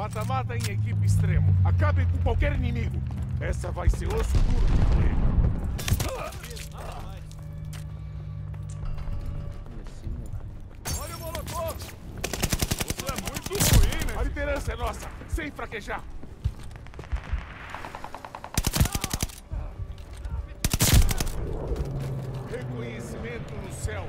Mata-mata em equipe extremo. Acabem com qualquer inimigo. Essa vai ser osso duro de roer. Olha o Molotov! É muito ruim, né? A liderança é nossa, sem fraquejar. Reconhecimento no céu.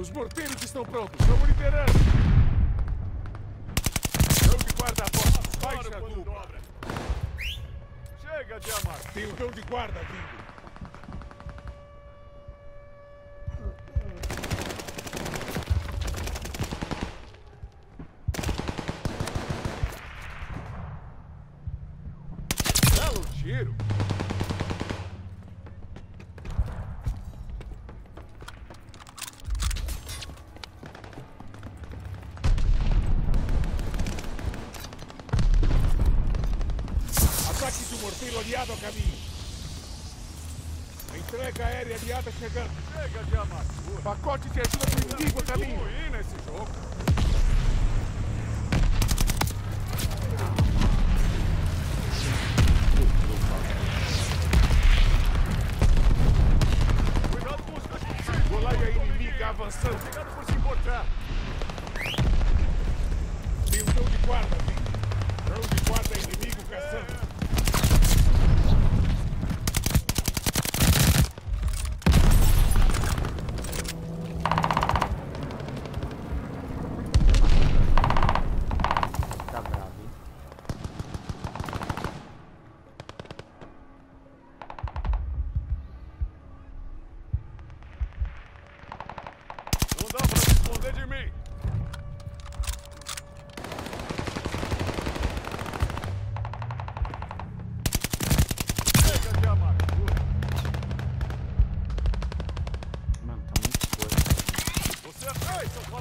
Os morteiros estão prontos. Vamos liderando. Cão de guarda a posto. Baixa dupla. dobra. Chega de amar. Tem um cão de guarda vindo. Belo tiro! Morteiro aliado a caminho. Entrega aérea aliada chegando. Chega de amargura. Pacote de ajuda do inimigo a caminho. ruim nesse jogo. Cuidado com os cachorros. Golaia inimiga avançando. Obrigado por se importar. Tem um cão de guarda vindo. Cão de guarda inimigo caçando.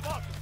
Fuck!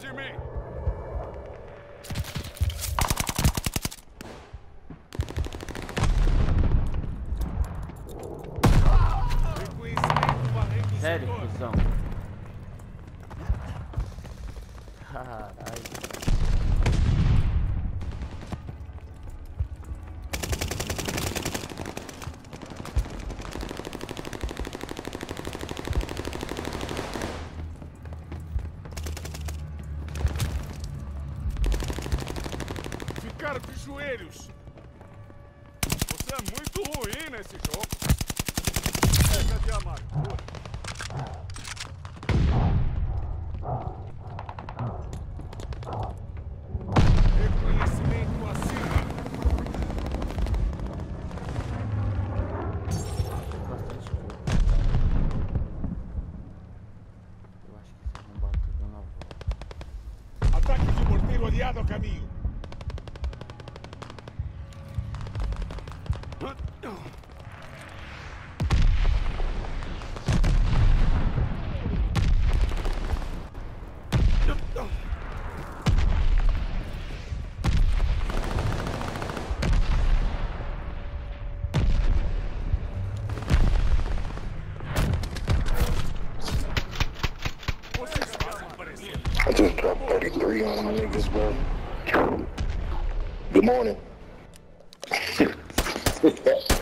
De mim. Sério, cuzão? Caralho. Ficaram I just dropped 33 on my niggas, bro. Good morning yeah.